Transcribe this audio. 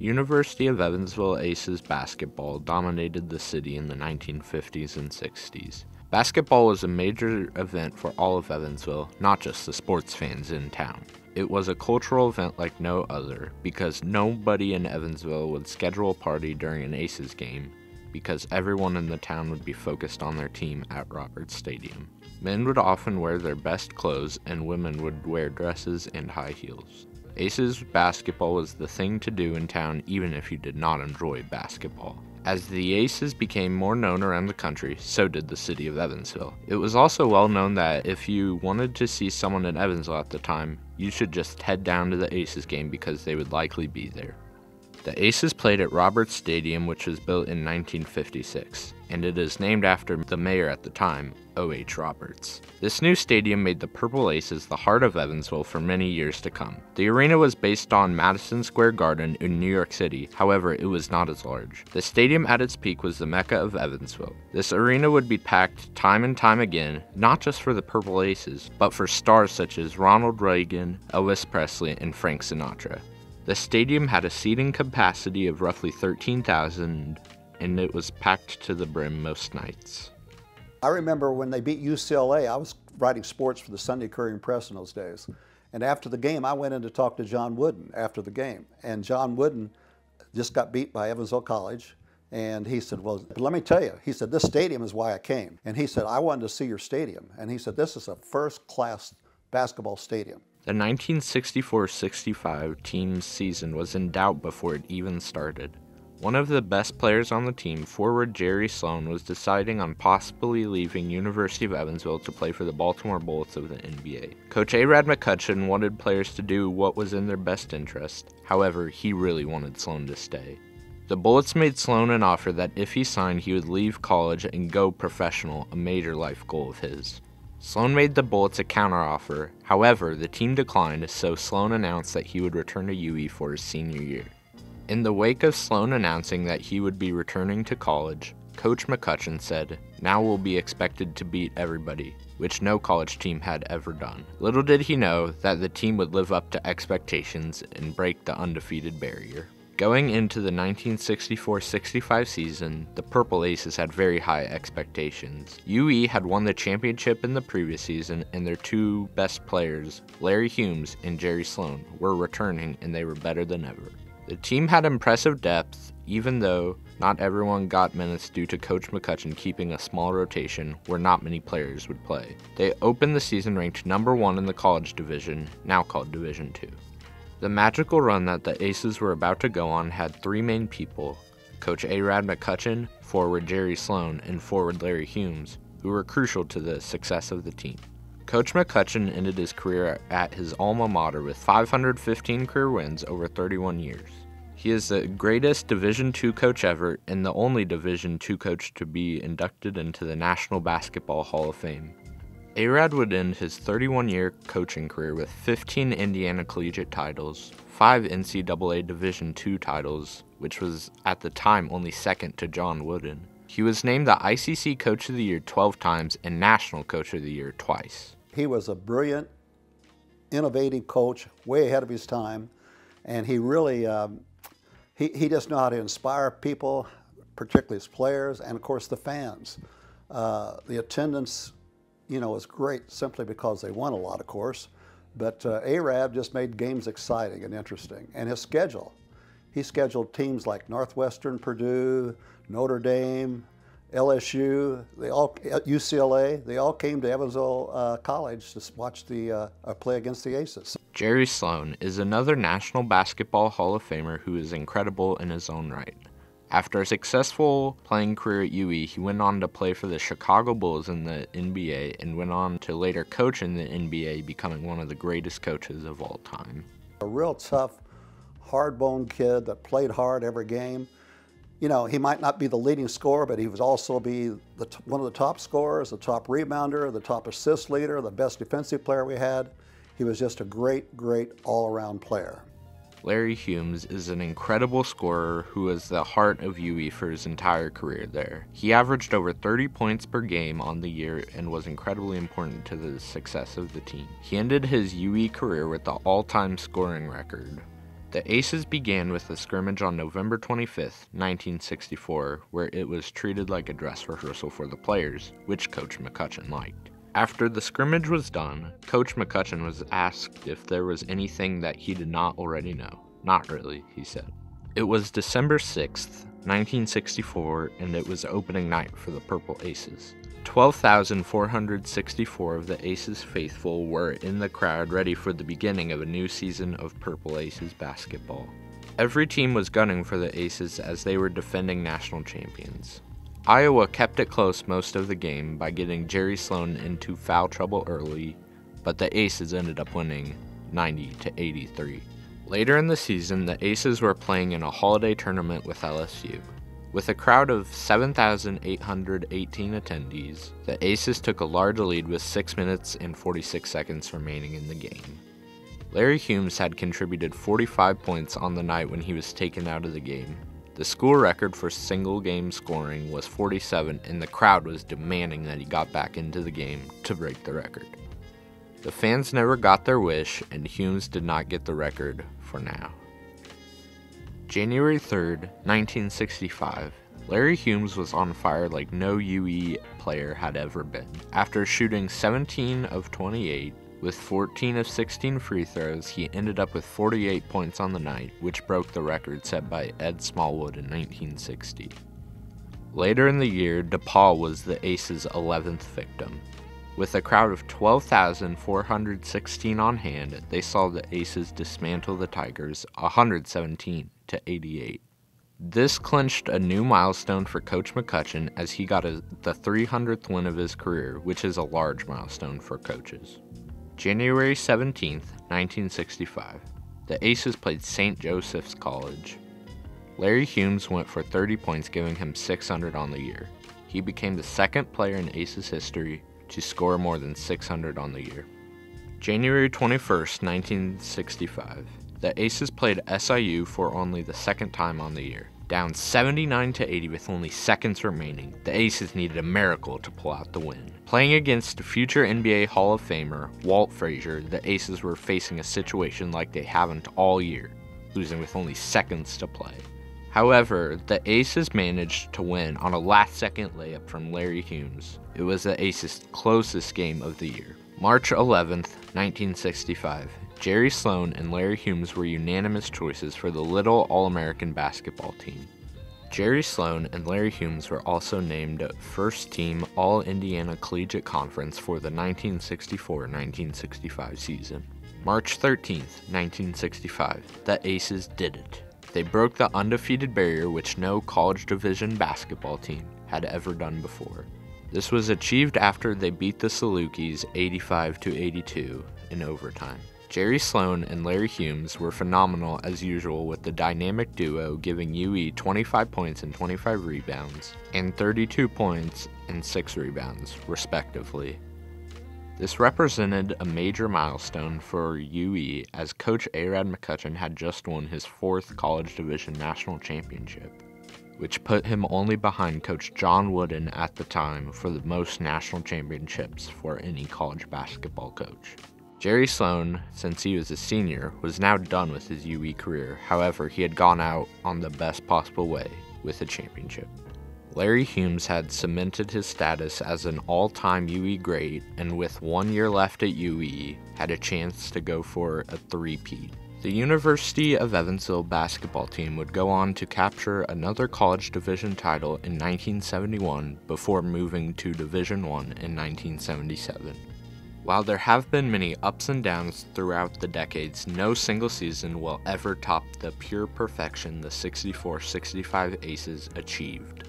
University of Evansville Aces basketball dominated the city in the 1950s and 60s. Basketball was a major event for all of Evansville, not just the sports fans in town. It was a cultural event like no other because nobody in Evansville would schedule a party during an Aces game because everyone in the town would be focused on their team at Roberts Stadium. Men would often wear their best clothes and women would wear dresses and high heels. Aces basketball was the thing to do in town even if you did not enjoy basketball. As the Aces became more known around the country, so did the city of Evansville. It was also well known that if you wanted to see someone in Evansville at the time, you should just head down to the Aces game because they would likely be there. The Aces played at Roberts Stadium, which was built in 1956, and it is named after the mayor at the time, O.H. Roberts. This new stadium made the Purple Aces the heart of Evansville for many years to come. The arena was based on Madison Square Garden in New York City, however, it was not as large. The stadium at its peak was the mecca of Evansville. This arena would be packed time and time again, not just for the Purple Aces, but for stars such as Ronald Reagan, Elvis Presley, and Frank Sinatra. The stadium had a seating capacity of roughly 13,000 and it was packed to the brim most nights. I remember when they beat UCLA, I was writing sports for the Sunday Courier Press in those days. And after the game, I went in to talk to John Wooden after the game. And John Wooden just got beat by Evansville College. And he said, Well, let me tell you, he said, This stadium is why I came. And he said, I wanted to see your stadium. And he said, This is a first class basketball stadium. The 1964 65 team's season was in doubt before it even started. One of the best players on the team, forward Jerry Sloan, was deciding on possibly leaving University of Evansville to play for the Baltimore Bullets of the NBA. Coach Arad McCutchan wanted players to do what was in their best interest. However, he really wanted Sloan to stay. The Bullets made Sloan an offer that if he signed, he would leave college and go professional, a major life goal of his. Sloan made the Bullets a counteroffer. However, the team declined, so Sloan announced that he would return to UE for his senior year. In the wake of Sloan announcing that he would be returning to college, Coach McCutchan said, Now we'll be expected to beat everybody, which no college team had ever done. Little did he know that the team would live up to expectations and break the undefeated barrier. Going into the 1964 65 season, the Purple Aces had very high expectations. UE had won the championship in the previous season, and their two best players, Larry Humes and Jerry Sloan, were returning and they were better than ever. The team had impressive depth, even though not everyone got minutes due to Coach McCutchan keeping a small rotation where not many players would play. They opened the season ranked number one in the college division, now called Division II. The magical run that the Aces were about to go on had three main people Coach Arad McCutchan, forward Jerry Sloan, and forward Larry Humes, who were crucial to the success of the team. Coach McCutchan ended his career at his alma mater with 515 career wins over 31 years. He is the greatest Division II coach ever and the only Division II coach to be inducted into the National Basketball Hall of Fame. Arad would end his 31 year coaching career with 15 Indiana collegiate titles, 5 NCAA Division II titles, which was at the time only second to John Wooden. He was named the ICC Coach of the Year 12 times and National Coach of the Year twice. He was a brilliant, innovative coach, way ahead of his time, and he really um, he, he just knew how to inspire people, particularly his players, and of course the fans. Uh, the attendance you know, was great simply because they won a lot, of course. But uh, Arad just made games exciting and interesting. And his schedule, he scheduled teams like Northwestern, Purdue, Notre Dame, LSU, they all UCLA. They all came to Evansville uh, College to watch the uh, play against the Aces. Jerry Sloan is another National Basketball Hall of Famer who is incredible in his own right. After a successful playing career at UE, he went on to play for the Chicago Bulls in the NBA and went on to later coach in the NBA, becoming one of the greatest coaches of all time. A real tough, hard-boned kid that played hard every game. You know, he might not be the leading scorer, but he would also be the, one of the top scorers, the top rebounder, the top assist leader, the best defensive player we had. He was just a great, great all-around player. Larry Humes is an incredible scorer who was the heart of UE for his entire career there. He averaged over 30 points per game on the year and was incredibly important to the success of the team. He ended his UE career with the all time scoring record. The Aces began with a scrimmage on November 25, 1964, where it was treated like a dress rehearsal for the players, which Coach McCutchan liked. After the scrimmage was done, Coach McCutchan was asked if there was anything that he did not already know. Not really, he said. It was December 6th, 1964, and it was opening night for the Purple Aces. 12,464 of the Aces faithful were in the crowd ready for the beginning of a new season of Purple Aces basketball. Every team was gunning for the Aces as they were defending national champions. Iowa kept it close most of the game by getting Jerry Sloan into foul trouble early, but the Aces ended up winning 90 to 83. Later in the season, the Aces were playing in a holiday tournament with LSU. With a crowd of 7,818 attendees, the Aces took a large lead with 6 minutes and 46 seconds remaining in the game. Larry Humes had contributed 45 points on the night when he was taken out of the game. The school record for single game scoring was 47, and the crowd was demanding that he got back into the game to break the record. The fans never got their wish, and Humes did not get the record for now. January 3rd, 1965, Larry Humes was on fire like no UE player had ever been. After shooting 17 of 28 with 14 of 16 free throws, he ended up with 48 points on the night, which broke the record set by Ed Smallwood in 1960. Later in the year, DePaul was the Aces' 11th victim. With a crowd of 12,416 on hand, they saw the Aces dismantle the Tigers 117 to 88. This clinched a new milestone for Coach McCutchan as he got a, the 300th win of his career, which is a large milestone for coaches. January 17, 1965, the Aces played St. Joseph's College. Larry Humes went for 30 points, giving him 600 on the year. He became the second player in Aces history to score more than 600 on the year. January 21, 1965, the Aces played SIU for only the second time on the year. Down 79 to 80 with only seconds remaining, the Aces needed a miracle to pull out the win. Playing against future NBA Hall of Famer Walt Frazier, the Aces were facing a situation like they haven't all year, losing with only seconds to play. However, the Aces managed to win on a last second layup from Larry Humes. It was the Aces' closest game of the year. March 11th, 1965. Jerry Sloan and Larry Humes were unanimous choices for the Little All American basketball team. Jerry Sloan and Larry Humes were also named first team All Indiana Collegiate Conference for the 1964 1965 season. March 13, 1965, the Aces did it. They broke the undefeated barrier which no college division basketball team had ever done before. This was achieved after they beat the Salukis 85 to 82 in overtime. Jerry Sloan and Larry Humes were phenomenal as usual with the dynamic duo giving UE 25 points and 25 rebounds and 32 points and 6 rebounds respectively. This represented a major milestone for UE as coach Arad McCutchan had just won his fourth college division national championship which put him only behind coach John Wooden at the time for the most national championships for any college basketball coach. Jerry Sloan, since he was a senior, was now done with his UE career. However, he had gone out on the best possible way with a championship. Larry Humes had cemented his status as an all time UE great, and with one year left at UE, had a chance to go for a three-peat. The University of Evansville basketball team would go on to capture another college division title in 1971 before moving to Division 1 in 1977. While there have been many ups and downs throughout the decades, no single season will ever top the pure perfection the 64 65 Aces achieved.